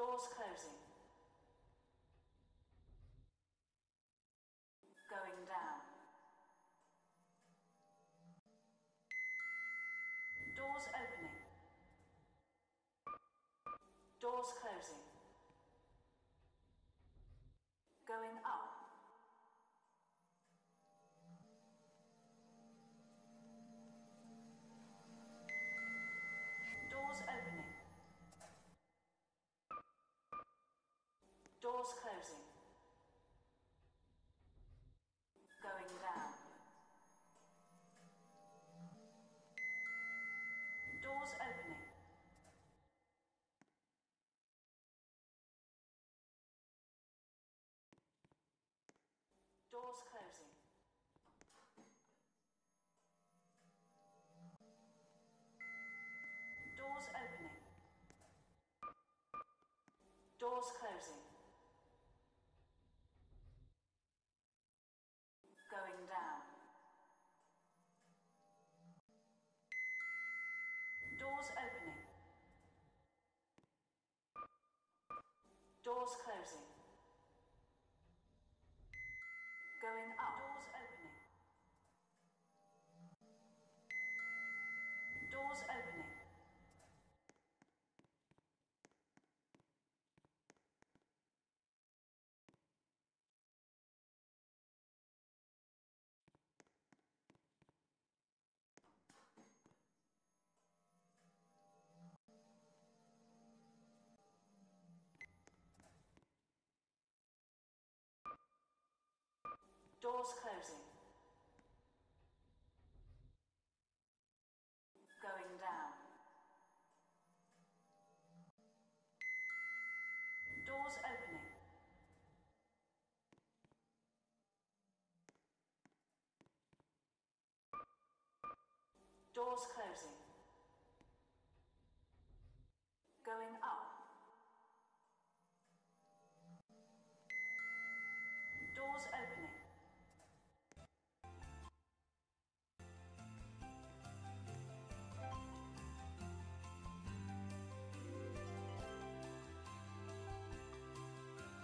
Doors closing. Going down. Doors opening. Doors closing. Going up. Doors closing. Going down. Doors opening. Doors closing. Doors opening. Doors closing. Doors closing. Going up. Doors opening. Doors opening. Doors closing. Going down. Doors opening. Doors closing.